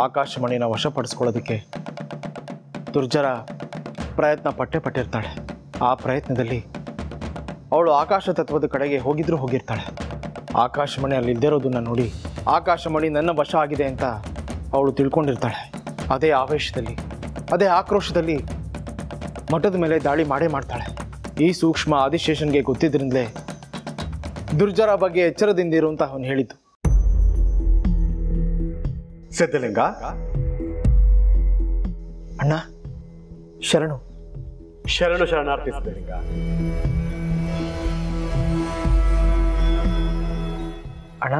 ಆಕಾಶಮಣಿನ ವಶಪಡಿಸ್ಕೊಳ್ಳೋದಕ್ಕೆ ದುರ್ಜರ ಪ್ರಯತ್ನ ಪಟ್ಟೆ ಪಟ್ಟಿರ್ತಾಳೆ. ಆ ಪ್ರಯತ್ನದಲ್ಲಿ ಅವಳು ಆಕಾಶ ತತ್ವದ ಕಡೆಗೆ ಹೋಗಿದ್ರೂ ಹೋಗಿರ್ತಾಳೆ. ಆಕಾಶಮಣಿ ಅಲ್ಲಿ ಇಲ್ದಿರೋದನ್ನ ನೋಡಿ ಆಕಾಶಮಣಿ ನನ್ನ ವಶ ಆಗಿದೆ ಅಂತ ಅವಳು ತಿಳ್ಕೊಂಡಿರ್ತಾಳೆ. ಅದೇ ಆವೇಶದಲ್ಲಿ, ಅದೇ ಆಕ್ರೋಶದಲ್ಲಿ ಮಠದ ಮೇಲೆ ದಾಳಿ ಮಾಡೇ ಮಾಡ್ತಾಳೆ. ಈ ಸೂಕ್ಷ್ಮ ಆದಿಶೇಷನ್ಗೆ ಗೊತ್ತಿದ್ರಿಂದಲೇ ದುರ್ಜರ ಬಗ್ಗೆ ಎಚ್ಚರದಿಂದಿರು ಇರುವಂತ ಅವನು ಹೇಳಿದ್ದು. ಸಿದ್ಧಲಿಂಗ? ಅಣ್ಣ ಶರಣು. ಶರಣು ಶರಣಾರ್ಥಿ ಸಿದ್ಧಲಿಂಗ. ಅಣ್ಣ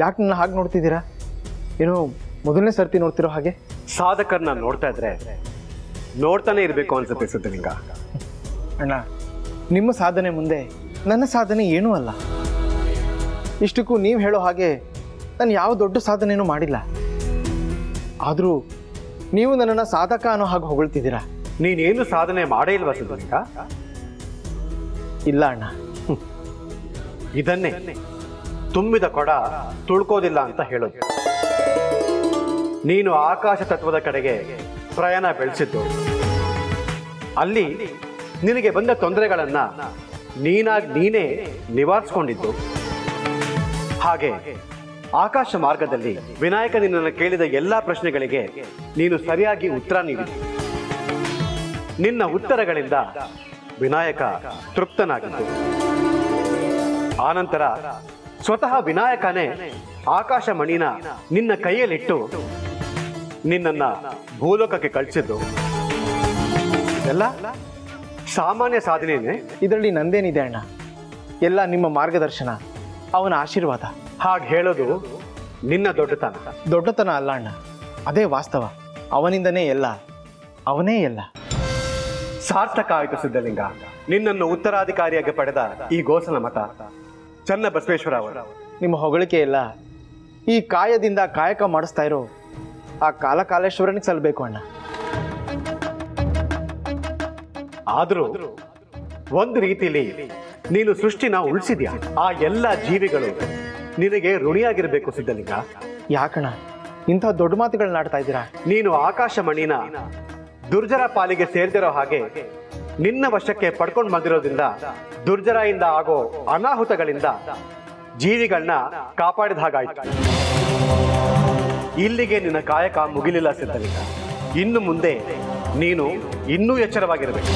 ಯಾಕೆ ನನ್ನ ಹಾಗೆ ನೋಡ್ತಿದ್ದೀರಾ? ಏನು ಮೊದಲನೇ ಸರ್ತಿ ನೋಡ್ತಿರೋ ಹಾಗೆ? ಸಾಧಕರನ್ನ ನೋಡ್ತಾ ಇದ್ರೆ ನೋಡ್ತಾನೆ ಇರಬೇಕು ಅನ್ಸುತ್ತೆ ಸಿದ್ಧಲಿಂಗ. ಅಣ್ಣ ನಿಮ್ಮ ಸಾಧನೆ ಮುಂದೆ ನನ್ನ ಸಾಧನೆ ಏನೂ ಅಲ್ಲ. ಇಷ್ಟಕ್ಕೂ ನೀವು ಹೇಳೋ ಹಾಗೆ ನಾನು ಯಾವ ದೊಡ್ಡ ಸಾಧನೆಯೂ ಮಾಡಿಲ್ಲ. ಆದರೂ ನೀವು ನನ್ನನ್ನು ಸಾಧಕ ಅನ್ನೋ ಹಾಗೆ ಹೊಗಳ್ತಿದ್ದೀರಾ? ನೀನೇನು ಸಾಧನೆ ಮಾಡೇ ಇಲ್ವಾ ಸಿದ್ಧಲಿಂಗ ಇಲ್ಲ ಅಣ್ಣ. ಇದನ್ನೇ ತುಂಬಿದ ಕೊಡ ತುಳ್ಕೋದಿಲ್ಲ ಅಂತ ಹೇಳೋದು. ನೀನು ಆಕಾಶ ತತ್ವದ ಕಡೆಗೆ ಪ್ರಯಾಣ ಬೆಳೆಸಿದ್ದು. ಅಲ್ಲಿ ನಿನಗೆ ಬಂದ ತೊಂದರೆಗಳನ್ನ ನೀನಾಗಿ ನೀನೇ ನಿವಾರಿಸ್ಕೊಂಡಿದ್ದು. ಹಾಗೆ ಆಕಾಶ ಮಾರ್ಗದಲ್ಲಿ ವಿನಾಯಕ ನಿನ್ನನ್ನು ಕೇಳಿದ ಎಲ್ಲಾ ಪ್ರಶ್ನೆಗಳಿಗೆ ನೀನು ಸರಿಯಾಗಿ ಉತ್ತರ ನೀಡಿದೆ ನಿನ್ನ ಉತ್ತರಗಳಿಂದ ವಿನಾಯಕ ತೃಪ್ತನಾಗಿದ್ದು. ಆನಂತರ ಸ್ವತಃ ವಿನಾಯಕನೇ ಆಕಾಶ ಮಣಿನ ನಿನ್ನ ಕೈಯಲ್ಲಿಟ್ಟು ನಿನ್ನನ್ನ ಭೂಲೋಕಕ್ಕೆ ಕಳಿಸಿದ್ದು. ಎಲ್ಲ? ಸಾಮಾನ್ಯ ಸಾಧನೆಯೇ ಇದರಲ್ಲಿ ನಂದೇನಿದೆ ಅಣ್ಣ? ಎಲ್ಲ ನಿಮ್ಮ ಮಾರ್ಗದರ್ಶನ, ಅವನ ಆಶೀರ್ವಾದ. ಹಾಗೆ ಹೇಳೋದು ನಿನ್ನ ದೊಡ್ಡತನ. ದೊಡ್ಡತನ ಅಲ್ಲ ಅಣ್ಣ. ಅದೇ ವಾಸ್ತವ. ಅವನಿಂದನೇ ಎಲ್ಲ. ಅವನೇ ಎಲ್ಲ. ಸಾರ್ಥಕ ಆಯಿತು ಸಿದ್ಧಲಿಂಗ. ನಿನ್ನನ್ನು ಉತ್ತರಾಧಿಕಾರಿಯಾಗಿ ಪಡೆದ ಈ ಗೋಸನ ಮತ. ಚನ್ನ ಬಸವೇಶ್ವರ ಅವರು. ನಿಮ್ಮ ಹೊಗಳಿಕೆ ಇಲ್ಲ ಈ ಕಾಯದಿಂದ ಕಾಯಕ ಮಾಡಿಸ್ತಾ ಇರೋ ಆ ಕಾಲಕಾಲೇಶ್ವರನಿಗೆ ಸಲ್ಲಬೇಕು ಅಣ್ಣ. ಆದರೂ ಒಂದು ರೀತಿಯಲ್ಲಿ ನೀನು ಸೃಷ್ಟಿನ ಉಳಿಸಿದ್ಯಾ? ಆ ಎಲ್ಲ ಜೀವಿಗಳು ನಿನಗೆ ಋಣಿಯಾಗಿರ್ಬೇಕು ಸಿದ್ಧಲಿಂಗ. ಯಾಕಣ ಇಂಥ ದೊಡ್ಡ ಮಾತುಗಳನ್ನ ಆಡ್ತಾ ಇದ್ದೀರಾ? ನೀನು ಆಕಾಶ ಮಣಿನ ದುರ್ಜರ ಪಾಲಿಗೆ ಸೇರ್ದಿರೋ ಹಾಗೆ ನಿನ್ನ ವಶಕ್ಕೆ ಪಡ್ಕೊಂಡು ಬಂದಿರೋದ್ರಿಂದ ದುರ್ಜರಾಯಿಂದ ಆಗೋ ಅನಾಹುತಗಳಿಂದ ಜೀವಿಗಳನ್ನ ಕಾಪಾಡಿದ ಹಾಗಾಯ್ತು. ಇಲ್ಲಿಗೆ ನಿನ್ನ ಕಾಯಕ ಮುಗಿಲಿಲ್ಲ ಸಿದ್ಧಲಿಂಗ. ಇನ್ನು ಮುಂದೆ ನೀನು ಇನ್ನೂ ಎಚ್ಚರವಾಗಿರಬೇಕು.